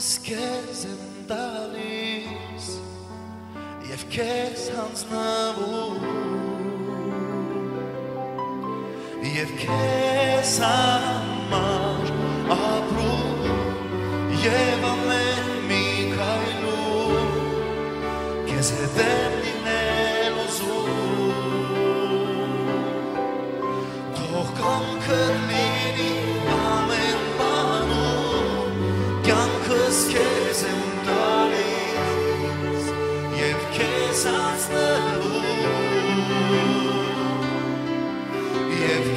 ես քեզ եմ տալիս Եվ քեզ հանձնվում Եվ քեզ համար ապրում Եվ ամեն մի քայլում Քեզ հետ եմ լինել ուզում Թող կամքը լինի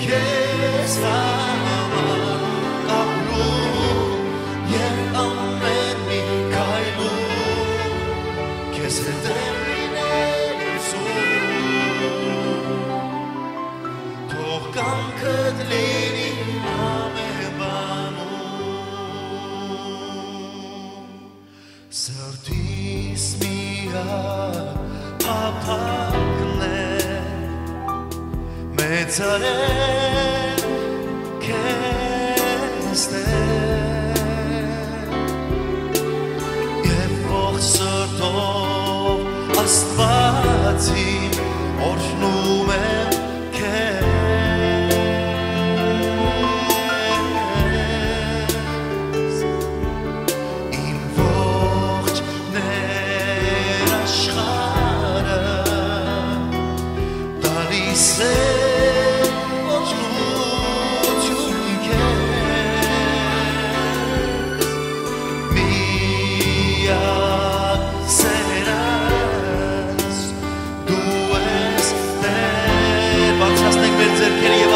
riqueza. stand.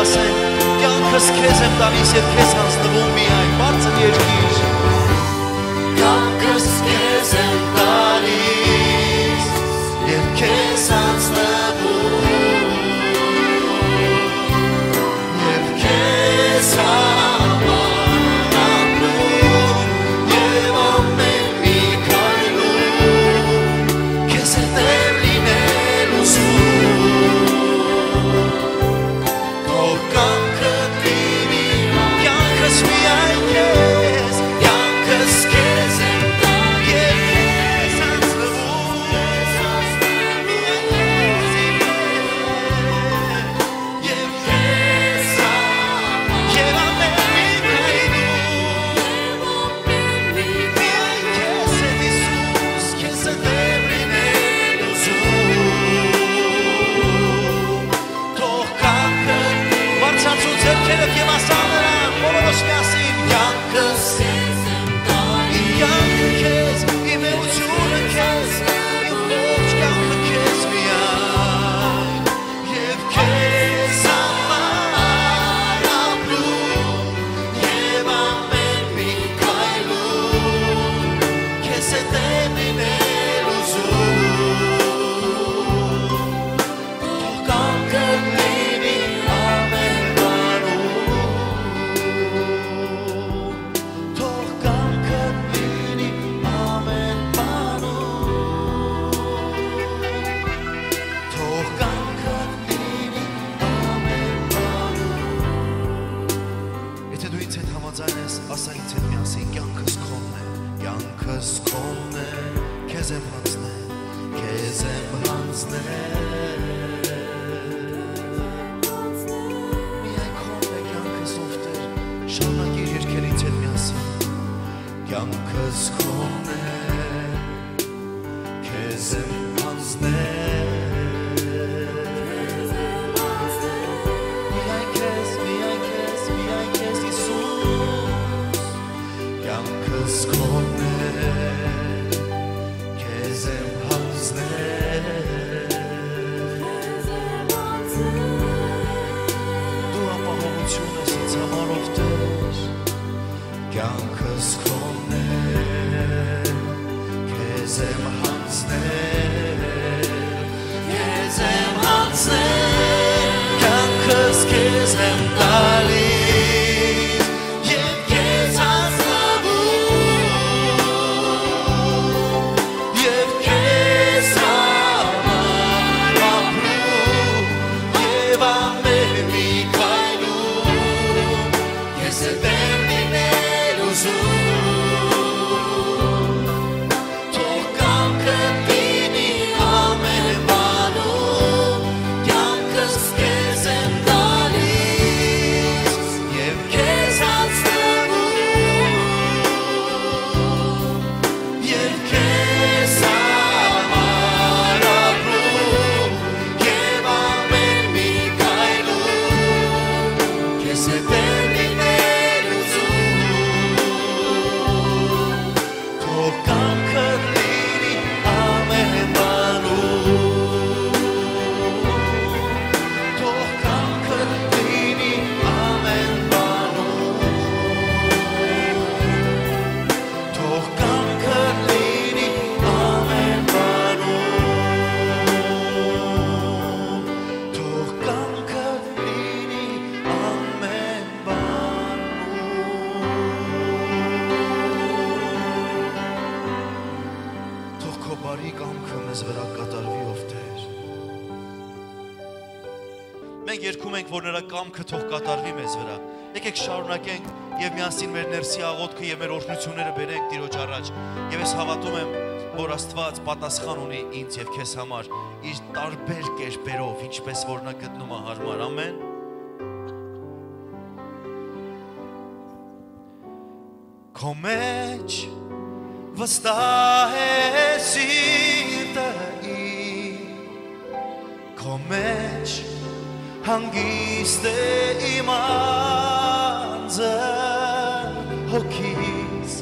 ասեն կյանքս քեզ եմ տալիս եւ քեզ հանձնվում միայն բարձր երկիր կյանքս քեզ եմ տալիս give us քեզ եմ հանձնել, քեզ եմ հանձնել Միայն քո մեկյանքս ովտեր, շարնակիր երկերից հետ միասին Կյանքս քոնն է, քեզ եմ հանձնել կյանքս քոնն է քեզ եմ Քո բարի կամքը մեզ վրա կատարվի, ով Տեր։ Մենք երգում ենք, որ նրա կամքը թող կատարվի մեզ վրա։ Եկեք շարունակենք եւ միասին մեր ներսի աղոթքը եւ մեր օրհնությունները բերենք Տիրոջ առաջ։ Եվ ես հավատում եմ, որ Աստված պատասխան ունի ինձ եւ քեզ համար իր տարբեր կերպերով, ինչպես որ նա գտնում է հարմար։ Ամեն։ Կոմեջ վստահ է սիրտը Քո մեջ հանգիստ է իմ անձը հոգիս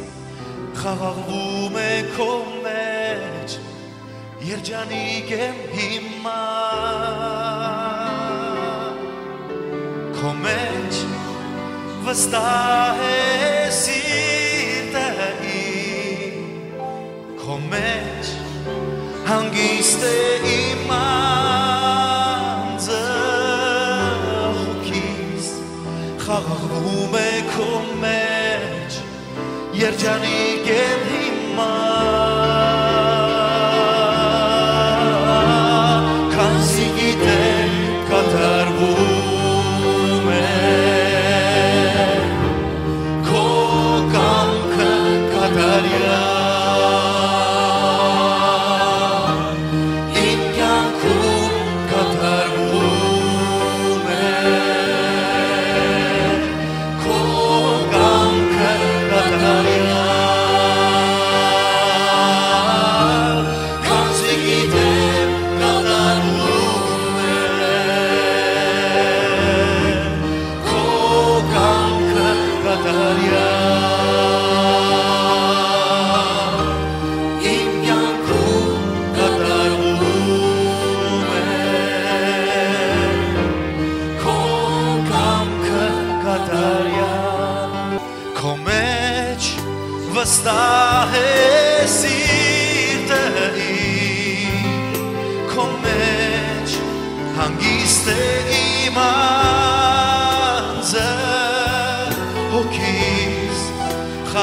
խաղաղվում է քո մեջ երջանիկ եմ հիմա քո մեջ վստահ է սիրտը քո մեջ հանգիստ է իմ անձը հոգիս խաղաղվում է քո մեջ երջանիկ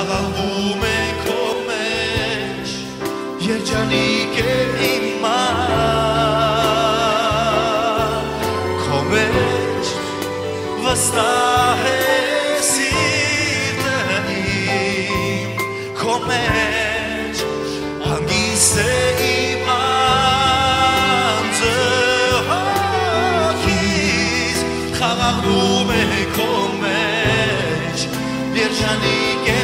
խաղաղվում է քո մեջ երջանիկ է իմ քո մեջ վստահ է սիրտը իմ քո մեջ հանգիստ է իմ անձը հոգիս խաղաղում է քո մեջ երջանիկ է